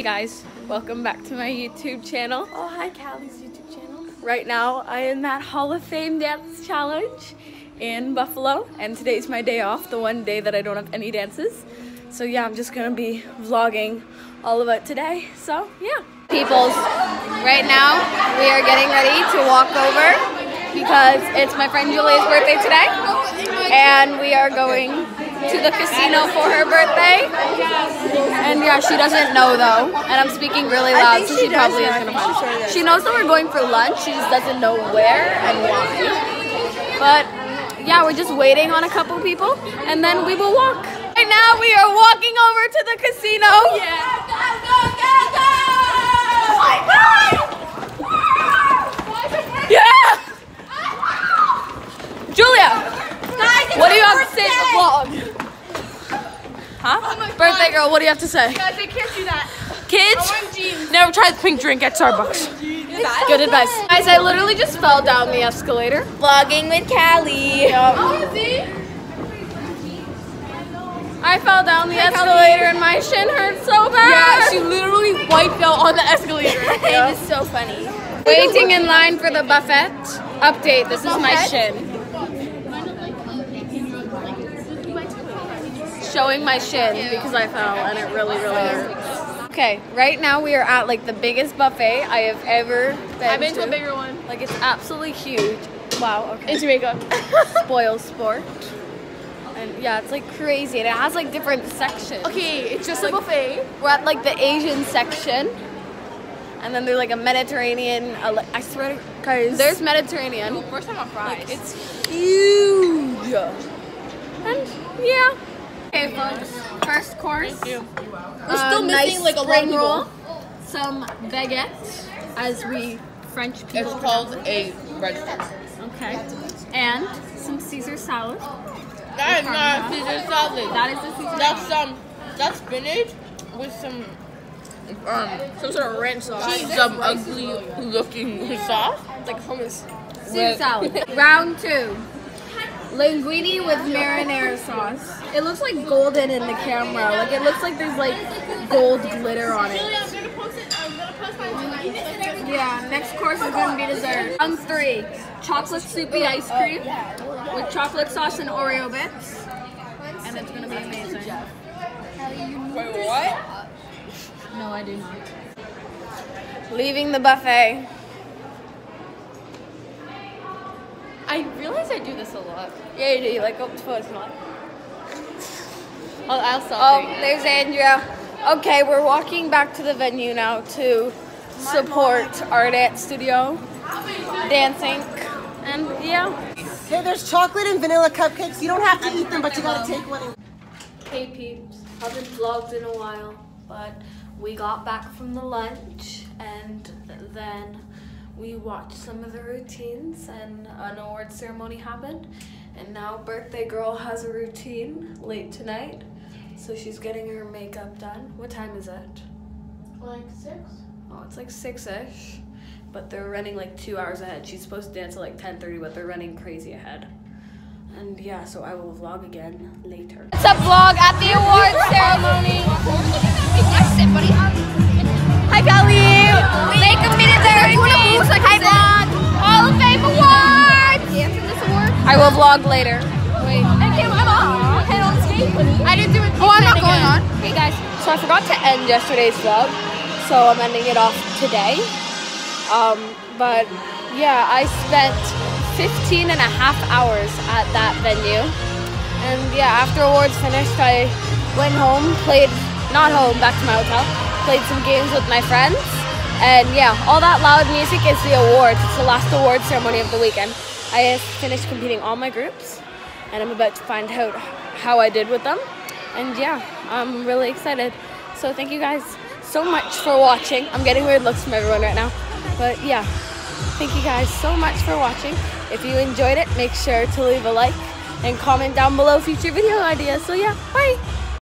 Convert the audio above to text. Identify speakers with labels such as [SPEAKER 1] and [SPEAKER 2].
[SPEAKER 1] Hey guys, welcome back to my YouTube channel.
[SPEAKER 2] Oh, hi, Kally's YouTube channel.
[SPEAKER 1] Right now, I am at Hall of Fame Dance Challenge in Buffalo, and today's my day off, the one day that I don't have any dances. So yeah, I'm just gonna be vlogging all about today. So yeah. Peoples, right now we are getting ready to walk over because it's my friend Julia's birthday today, and we are going to the casino for her birthday. And yeah, she doesn't know though, and I'm speaking really loud, so
[SPEAKER 2] she
[SPEAKER 1] she, probably is
[SPEAKER 2] know.
[SPEAKER 1] gonna
[SPEAKER 2] I'm
[SPEAKER 1] find.
[SPEAKER 2] sure she
[SPEAKER 1] knows that we're going for lunch. She just doesn't know where and why. But yeah, we're just waiting on a couple people, and then we will walk. Right now, we are walking over to the casino. Yeah. Yeah. Julia, what do you have to say in the vlog? Huh? Birthday girl, what do you have to say?
[SPEAKER 2] Guys, I can't do that.
[SPEAKER 1] Kids,
[SPEAKER 3] Never tried the pink drink at Starbucks.
[SPEAKER 1] good advice. Guys, I literally just fell down the escalator.
[SPEAKER 2] Vlogging with Kally.
[SPEAKER 1] Oh, I fell down the escalator and my shin hurt so bad.
[SPEAKER 3] Yeah, she literally wiped out on the escalator.
[SPEAKER 2] It is so funny.
[SPEAKER 1] Waiting in line for the buffet. Update, this is my shin. Showing my shin because I fell and it really, really hurts. Okay, right now we are at like the biggest buffet I have ever been
[SPEAKER 3] I've been to a bigger one.
[SPEAKER 1] Like it's absolutely huge. Wow, okay.
[SPEAKER 3] In Jamaica.
[SPEAKER 1] spoil sport. And yeah, it's like crazy. And it has like different sections.
[SPEAKER 3] Okay, it's just a buffet.
[SPEAKER 1] We're at like the Asian section. And then there's like a Mediterranean. a I swear to guys, there's Mediterranean.
[SPEAKER 3] First time on fries.
[SPEAKER 1] It's huge. And yeah. Okay, folks. First course.
[SPEAKER 3] We're
[SPEAKER 1] uh,
[SPEAKER 3] still missing
[SPEAKER 1] nice
[SPEAKER 3] like a lot of
[SPEAKER 1] roll, some baguette, as we French people.
[SPEAKER 3] It's called a register.
[SPEAKER 1] Okay. And some Caesar salad.
[SPEAKER 3] That is not a Caesar salad.
[SPEAKER 1] That is the Caesar
[SPEAKER 3] That's
[SPEAKER 1] salad.
[SPEAKER 3] some. That's spinach with some um
[SPEAKER 2] Some sort of ranch sauce.
[SPEAKER 3] some ugly looking sauce.
[SPEAKER 2] It's like hummus.
[SPEAKER 1] Caesar salad. Round two. Linguine with marinara sauce. It looks like golden in the camera. Like it looks like there's like gold glitter on it. Yeah, next course is gonna be dessert. Round three. Chocolate soupy ice cream with chocolate sauce and Oreo bits. And it's gonna be amazing.
[SPEAKER 3] Wait, what?
[SPEAKER 1] No, I do not. Leaving the buffet.
[SPEAKER 3] Realize I do this a lot.
[SPEAKER 1] Yeah, you do. You like go up to first one.
[SPEAKER 3] I'll, I'll stop.
[SPEAKER 1] Oh,
[SPEAKER 3] doing
[SPEAKER 1] there's Andrea. Okay, we're walking back to the venue now to support our dance studio, dancing, and yeah.
[SPEAKER 4] Hey, there's chocolate and vanilla cupcakes. You don't have to eat them, but you gotta take one.
[SPEAKER 1] Hey peeps, haven't vlogged in a while, but we got back from the lunch and then we watched some of the routines and an award ceremony happened. And now birthday girl has a routine late tonight. So she's getting her makeup done. What time is it?
[SPEAKER 3] Like six?
[SPEAKER 1] Oh, it's like six-ish. But they're running like two hours ahead. She's supposed to dance at like 10:30, but they're running crazy ahead. And yeah, so I will vlog again later. It's a vlog at the award ceremony. Hi, Kelly. Make a minute I will vlog later. Wait. I didn't do it. Oh, I'm not going on. Hey guys, so I forgot to end yesterday's vlog, so I'm ending it off today. Um, but yeah, I spent 15 and a half hours at that venue. And yeah, after awards finished, I went home, played, not home, back to my hotel, played some games with my friends. And yeah, all that loud music is the awards. It's the last award ceremony of the weekend. I finished competing all my groups, and I'm about to find out how I did with them. And yeah, I'm really excited. So thank you guys so much for watching. I'm getting weird looks from everyone right now. But yeah, thank you guys so much for watching. If you enjoyed it, make sure to leave a like and comment down below future video ideas. So yeah, bye!